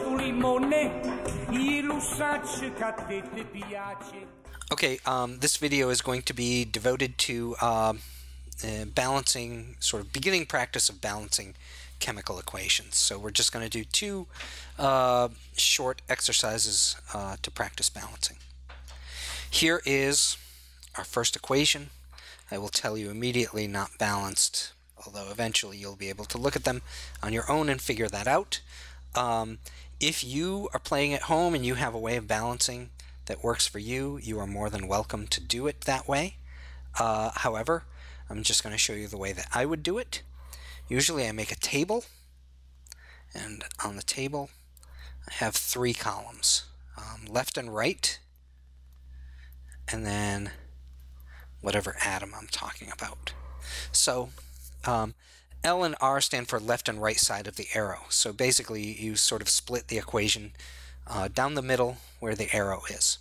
Limone. Okay, um, this video is going to be devoted to uh, uh, balancing, sort of beginning practice of balancing chemical equations. So we're just going to do two uh, short exercises uh, to practice balancing. Here is our first equation. I will tell you immediately not balanced, although eventually you'll be able to look at them on your own and figure that out. Um, if you are playing at home and you have a way of balancing that works for you, you are more than welcome to do it that way. Uh, however, I'm just going to show you the way that I would do it. Usually I make a table, and on the table I have three columns, um, left and right, and then whatever atom I'm talking about. So um, L and R stand for left and right side of the arrow. So basically you sort of split the equation uh, down the middle where the arrow is.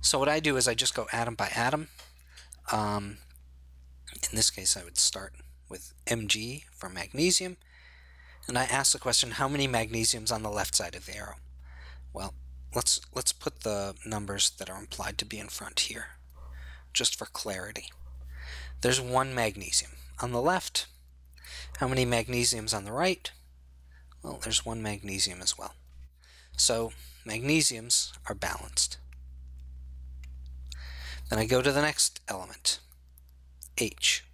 So what I do is I just go atom by atom. Um, in this case I would start with Mg for magnesium and I ask the question how many magnesiums on the left side of the arrow? Well let's let's put the numbers that are implied to be in front here just for clarity. There's one magnesium on the left how many magnesiums on the right? Well, there's one magnesium as well. So magnesiums are balanced. Then I go to the next element, H.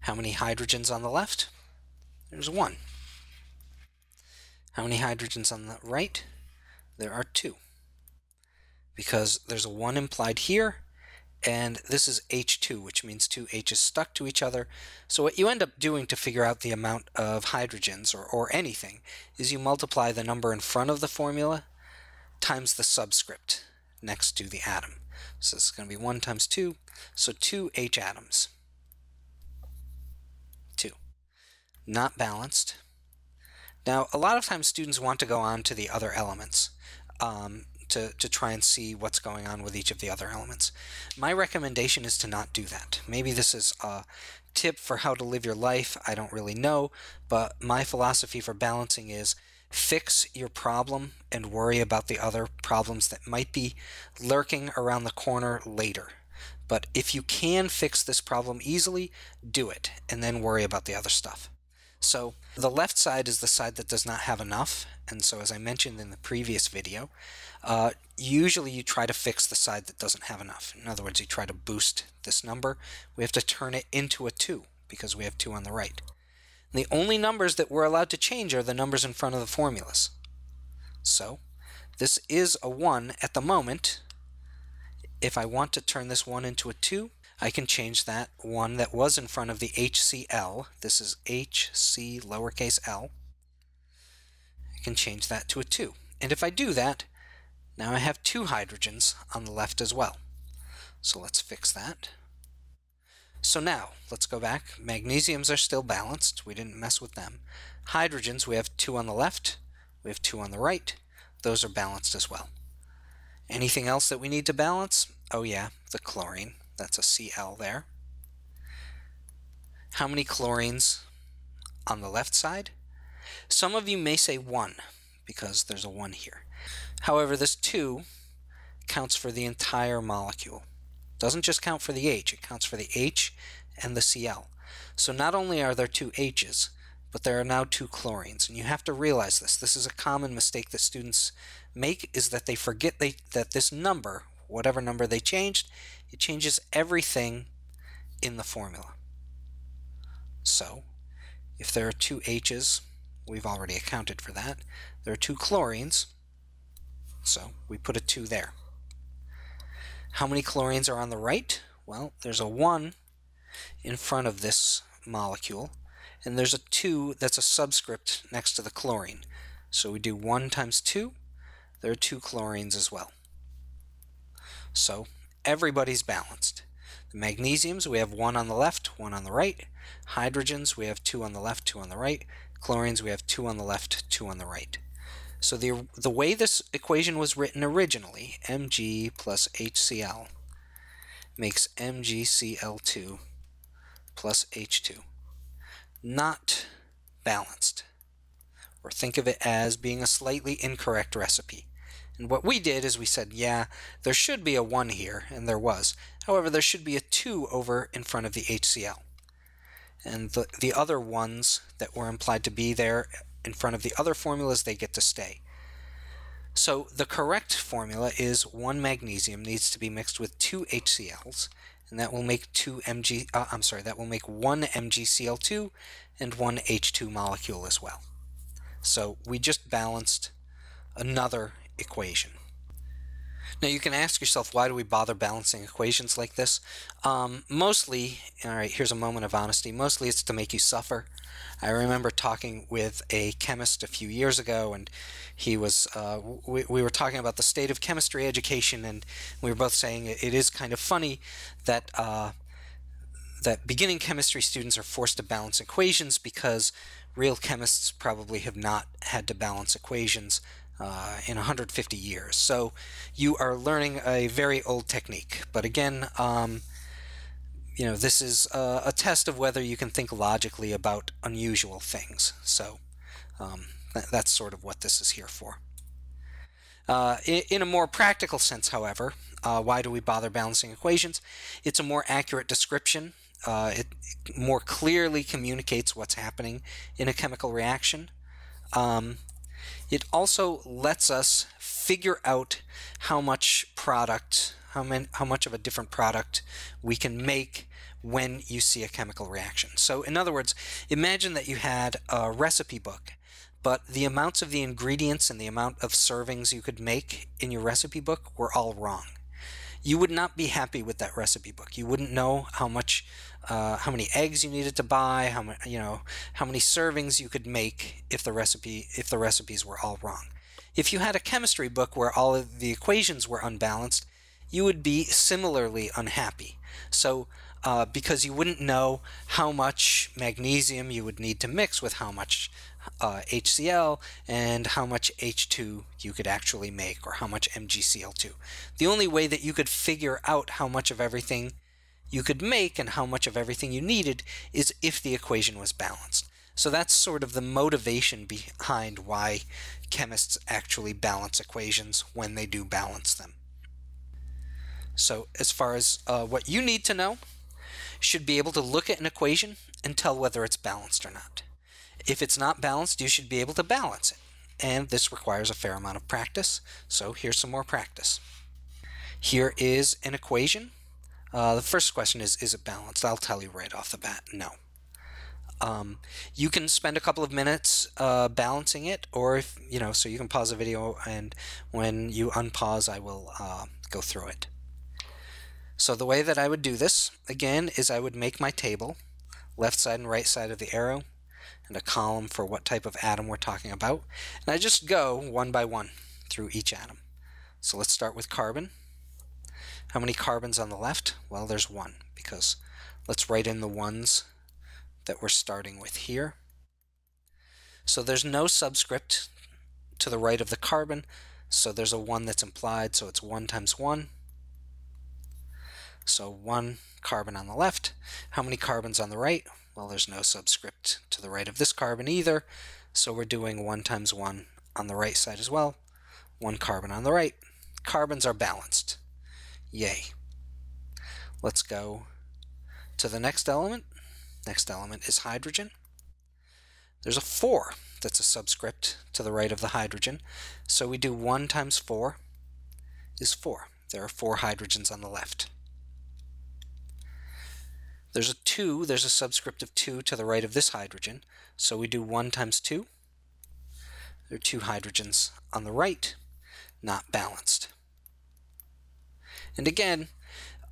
How many hydrogens on the left? There's one. How many hydrogens on the right? There are two. Because there's a 1 implied here and this is H2, which means two H's stuck to each other. So what you end up doing to figure out the amount of hydrogens, or, or anything, is you multiply the number in front of the formula times the subscript next to the atom. So this is going to be 1 times 2, so 2 H atoms. 2. Not balanced. Now, a lot of times students want to go on to the other elements. Um, to, to try and see what's going on with each of the other elements. My recommendation is to not do that. Maybe this is a tip for how to live your life, I don't really know, but my philosophy for balancing is fix your problem and worry about the other problems that might be lurking around the corner later. But if you can fix this problem easily, do it, and then worry about the other stuff. So the left side is the side that does not have enough, and so as I mentioned in the previous video, uh, usually you try to fix the side that doesn't have enough. In other words, you try to boost this number. We have to turn it into a 2 because we have 2 on the right. And the only numbers that we're allowed to change are the numbers in front of the formulas. So this is a 1 at the moment. If I want to turn this 1 into a 2, I can change that 1 that was in front of the HCl. This is HC lowercase l. I can change that to a 2. And if I do that, now I have two hydrogens on the left as well. So let's fix that. So now, let's go back. Magnesiums are still balanced. We didn't mess with them. Hydrogens, we have two on the left. We have two on the right. Those are balanced as well. Anything else that we need to balance? Oh yeah, the chlorine. That's a Cl there. How many chlorines on the left side? Some of you may say 1, because there's a 1 here. However, this 2 counts for the entire molecule. Doesn't just count for the H, it counts for the H and the Cl. So not only are there two H's, but there are now two chlorines. And you have to realize this. This is a common mistake that students make, is that they forget they, that this number, whatever number they changed, it changes everything in the formula. So, if there are two H's, we've already accounted for that. There are two chlorines, so we put a 2 there. How many chlorines are on the right? Well, there's a 1 in front of this molecule, and there's a 2 that's a subscript next to the chlorine. So we do 1 times 2, there are two chlorines as well. So everybody's balanced. The magnesiums, we have one on the left, one on the right. Hydrogens, we have two on the left, two on the right. Chlorines, we have two on the left, two on the right. So the, the way this equation was written originally, Mg plus HCl, makes MgCl2 plus H2. Not balanced. Or think of it as being a slightly incorrect recipe. And what we did is we said, yeah, there should be a 1 here, and there was. However, there should be a 2 over in front of the HCl. And the, the other ones that were implied to be there in front of the other formulas, they get to stay. So the correct formula is 1 magnesium needs to be mixed with 2 HCl's, and that will make 2 Mg, uh, I'm sorry, that will make 1 MgCl2 and 1 H2 molecule as well. So we just balanced another equation. Now you can ask yourself, why do we bother balancing equations like this? Um, mostly, all right, here's a moment of honesty, mostly it's to make you suffer. I remember talking with a chemist a few years ago, and he was, uh, we, we were talking about the state of chemistry education, and we were both saying it is kind of funny that uh, that beginning chemistry students are forced to balance equations because real chemists probably have not had to balance equations uh, in 150 years. So you are learning a very old technique. But again, um, you know, this is a, a, test of whether you can think logically about unusual things. So um, th that's sort of what this is here for. Uh, in, in, a more practical sense, however, uh, why do we bother balancing equations? It's a more accurate description. Uh, it more clearly communicates what's happening in a chemical reaction. Um, it also lets us figure out how much product, how, many, how much of a different product we can make when you see a chemical reaction. So in other words, imagine that you had a recipe book, but the amounts of the ingredients and the amount of servings you could make in your recipe book were all wrong. You would not be happy with that recipe book. You wouldn't know how much uh, how many eggs you needed to buy, how many, you know, how many servings you could make if the recipe if the recipes were all wrong. If you had a chemistry book where all of the equations were unbalanced, you would be similarly unhappy. So uh, because you wouldn't know how much magnesium you would need to mix with how much uh, HCl and how much H2 you could actually make or how much MgCl2. The only way that you could figure out how much of everything you could make and how much of everything you needed is if the equation was balanced. So that's sort of the motivation behind why chemists actually balance equations when they do balance them. So as far as uh, what you need to know, should be able to look at an equation and tell whether it's balanced or not. If it's not balanced, you should be able to balance it. And this requires a fair amount of practice, so here's some more practice. Here is an equation uh, the first question is, is it balanced? I'll tell you right off the bat, no. Um, you can spend a couple of minutes uh, balancing it, or if, you know, so you can pause the video and when you unpause, I will uh, go through it. So the way that I would do this, again, is I would make my table, left side and right side of the arrow, and a column for what type of atom we're talking about. And I just go one by one through each atom. So let's start with carbon. How many carbons on the left? Well, there's one, because let's write in the ones that we're starting with here. So there's no subscript to the right of the carbon, so there's a 1 that's implied, so it's 1 times 1. So 1 carbon on the left. How many carbons on the right? Well, there's no subscript to the right of this carbon either, so we're doing 1 times 1 on the right side as well. 1 carbon on the right. Carbons are balanced. Yay. Let's go to the next element. Next element is hydrogen. There's a 4 that's a subscript to the right of the hydrogen. So we do 1 times 4 is 4. There are 4 hydrogens on the left. There's a 2, there's a subscript of 2 to the right of this hydrogen. So we do 1 times 2. There are 2 hydrogens on the right, not balanced. And again,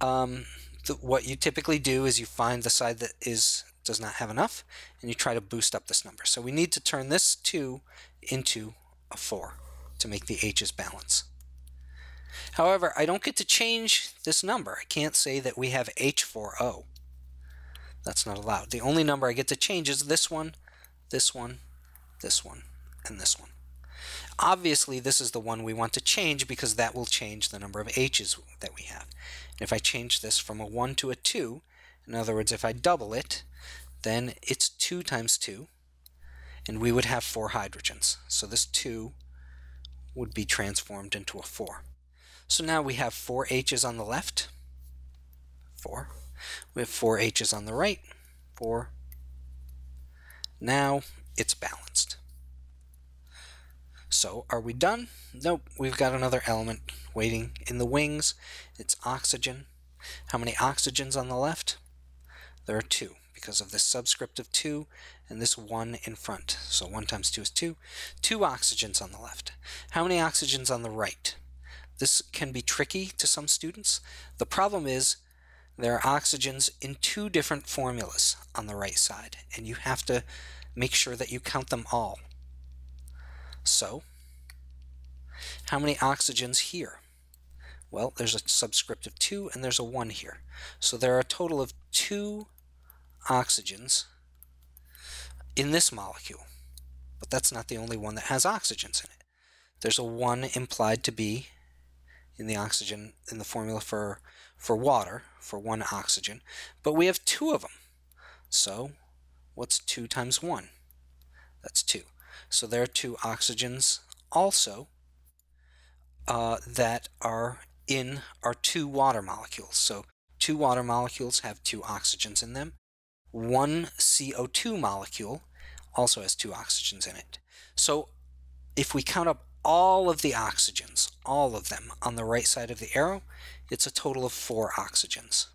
um, the, what you typically do is you find the side that is does not have enough, and you try to boost up this number. So we need to turn this 2 into a 4 to make the h's balance. However, I don't get to change this number. I can't say that we have H4O. That's not allowed. The only number I get to change is this one, this one, this one, and this one. Obviously, this is the one we want to change because that will change the number of h's that we have. And if I change this from a 1 to a 2, in other words, if I double it, then it's 2 times 2. and we would have four hydrogens. So this 2 would be transformed into a 4. So now we have four H's on the left, 4. We have four H's on the right, 4. Now it's balanced. So are we done? Nope, we've got another element waiting in the wings. It's oxygen. How many oxygens on the left? There are two because of this subscript of 2 and this 1 in front. So 1 times 2 is 2. Two oxygens on the left. How many oxygens on the right? This can be tricky to some students. The problem is there are oxygens in two different formulas on the right side, and you have to make sure that you count them all. So, how many oxygens here? Well, there's a subscript of 2 and there's a 1 here. So there are a total of two oxygens in this molecule. But that's not the only one that has oxygens in it. There's a 1 implied to be in the oxygen in the formula for for water for one oxygen, but we have two of them. So what's 2 times 1? That's 2. So there are two oxygens also uh, that are in our two water molecules. So two water molecules have two oxygens in them. One CO2 molecule also has two oxygens in it. So if we count up all of the oxygens, all of them, on the right side of the arrow, it's a total of four oxygens.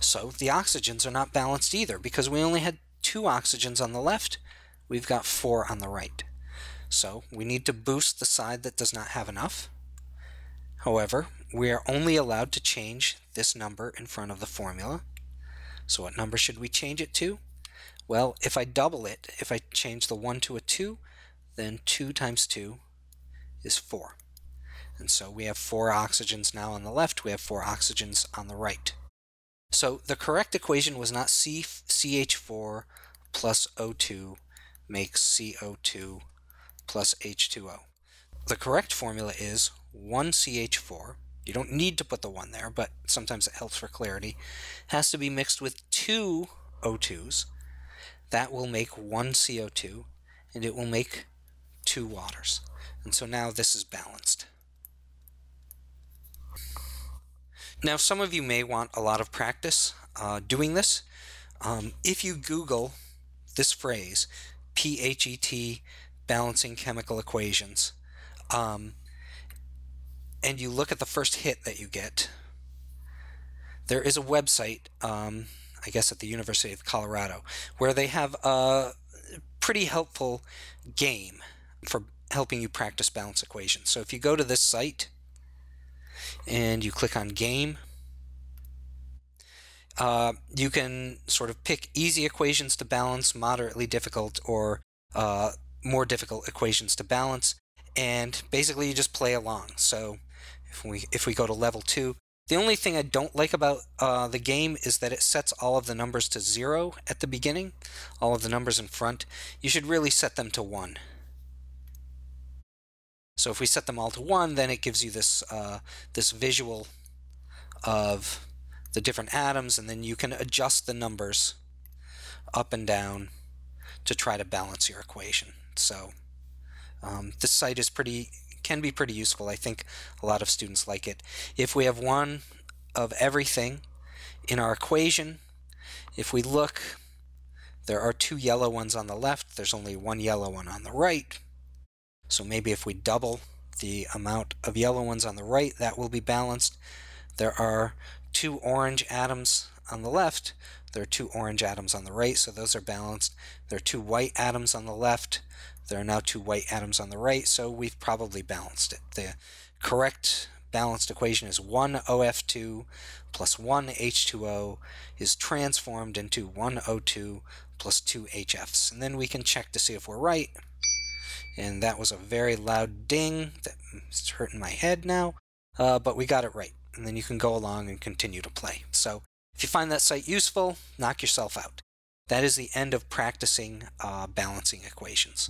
So the oxygens are not balanced either because we only had two oxygens on the left, we've got four on the right. So we need to boost the side that does not have enough. However, we are only allowed to change this number in front of the formula. So what number should we change it to? Well, if I double it, if I change the 1 to a 2, then 2 times 2 is 4. And so we have 4 oxygens now on the left, we have 4 oxygens on the right. So the correct equation was not C CH4 plus O2 makes CO2 plus H2O. The correct formula is 1CH4, you don't need to put the 1 there, but sometimes it helps for clarity, has to be mixed with two O2s. That will make one CO2, and it will make two waters. And so now this is balanced. Now some of you may want a lot of practice uh, doing this. Um, if you Google this phrase, PHET balancing chemical equations, um, and you look at the first hit that you get, there is a website, um, I guess at the University of Colorado, where they have a pretty helpful game for helping you practice balance equations. So if you go to this site and you click on game, uh, you can sort of pick easy equations to balance, moderately difficult, or uh, more difficult equations to balance, and basically you just play along. So if we if we go to level two, the only thing I don't like about uh, the game is that it sets all of the numbers to zero at the beginning, all of the numbers in front. You should really set them to one. So if we set them all to one, then it gives you this uh, this visual of the different atoms, and then you can adjust the numbers up and down to try to balance your equation. So um, this site is pretty can be pretty useful. I think a lot of students like it. If we have one of everything in our equation, if we look, there are two yellow ones on the left, there's only one yellow one on the right. So maybe if we double the amount of yellow ones on the right, that will be balanced. There are two orange atoms on the left, there are two orange atoms on the right, so those are balanced. There are two white atoms on the left, there are now two white atoms on the right, so we've probably balanced it. The correct balanced equation is 1 OF2 plus 1 H2O is transformed into 1 O2 plus 2 HFs. And then we can check to see if we're right. And that was a very loud ding that's hurting my head now, uh, but we got it right and then you can go along and continue to play. So if you find that site useful, knock yourself out. That is the end of practicing uh, balancing equations.